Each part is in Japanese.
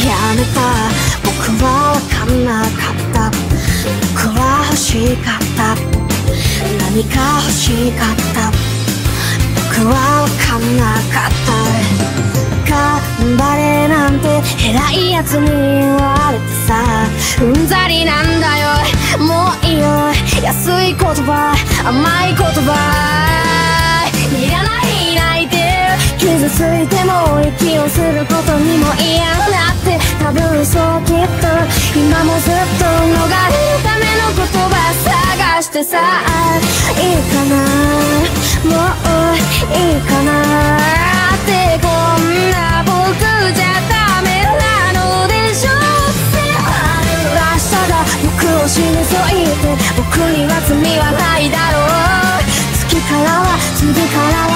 やめた。僕は分かんなかった。僕は欲しかった。何か欲しかった。僕は分かんなかった。頑張れなんて偉いやつに言われてさ。うんざりなんだよ。もういいよ。安い言葉。甘い言葉。いらない。傷ついても息をすることにも嫌だって多分そうきっと今もずっと逃れるための言葉探してさいいかな。もういいかな。ってこんな。僕じゃダメな。のでしょって明日が僕を退いて僕には罪はな。いだろう月からは次からは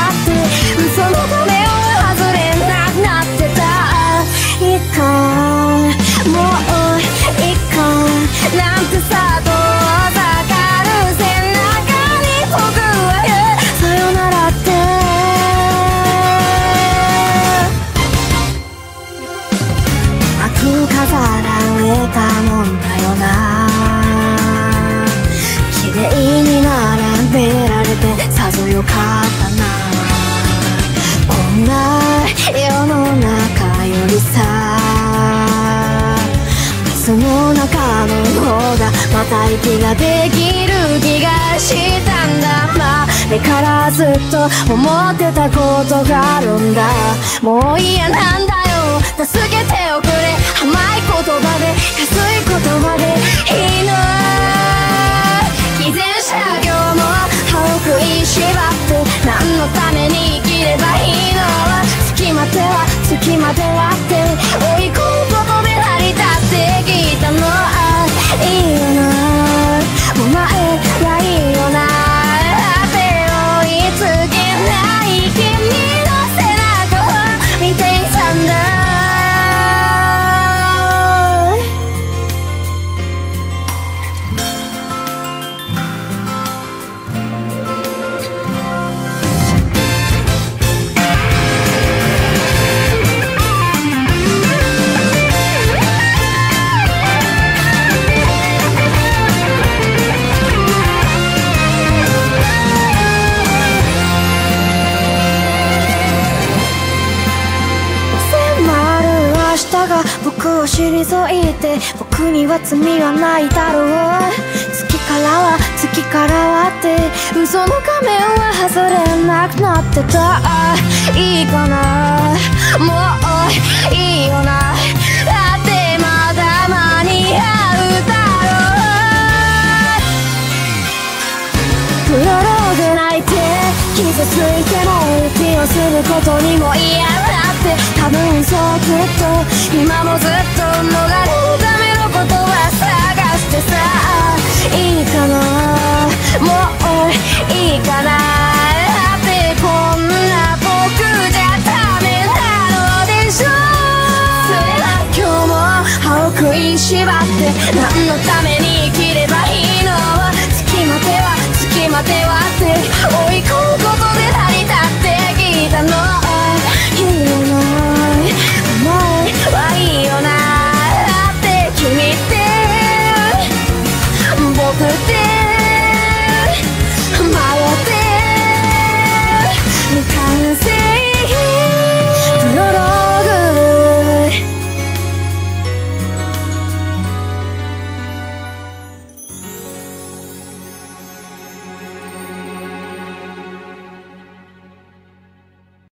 く飾られたもんだよな。綺麗に並べられてさぞよかったな。こんな世の中よりさ。その中の方がまた息ができる気がしたんだ。前からずっと思ってたことがあるんだ。もう嫌なんだよ。助けておく葉でかすい言葉でいいな偽善者今日も歯を食いしばって何のために生きればいいの隙間では隙間ではって。が僕を退いて僕には罪はないだろう月からは月からはって嘘の仮面は外れなくなってたいいかなもういいよなだってまだ間に合うだろうプロローグ泣いて傷ついても息をすることにも嫌だ多分そうずっと今もずっと逃れるためのことは探してさいいかな。もういいかな。だってこんな僕じゃダメな。のでしょ今日も歯を食いしばって何のために生きればいいのつきまてはつきまてはって追い込むことで成り立ってきたの